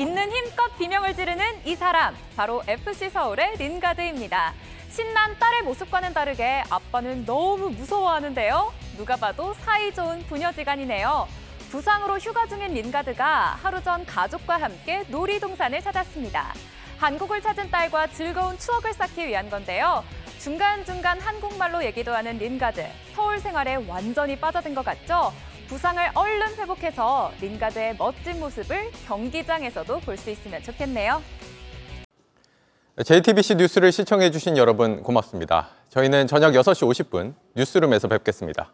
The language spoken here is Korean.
있는 힘껏 비명을 지르는 이 사람, 바로 FC 서울의 린가드입니다. 신난 딸의 모습과는 다르게 아빠는 너무 무서워하는데요. 누가 봐도 사이 좋은 부녀지간이네요. 부상으로 휴가 중인 린가드가 하루 전 가족과 함께 놀이동산을 찾았습니다. 한국을 찾은 딸과 즐거운 추억을 쌓기 위한 건데요. 중간중간 한국말로 얘기도 하는 린가드, 서울 생활에 완전히 빠져든 것 같죠? 부상을 얼른 회복해서 린가드의 멋진 모습을 경기장에서도 볼 수 있으면 좋겠네요. JTBC 뉴스를 시청해주신 여러분 고맙습니다. 저희는 저녁 6시 50분 뉴스룸에서 뵙겠습니다.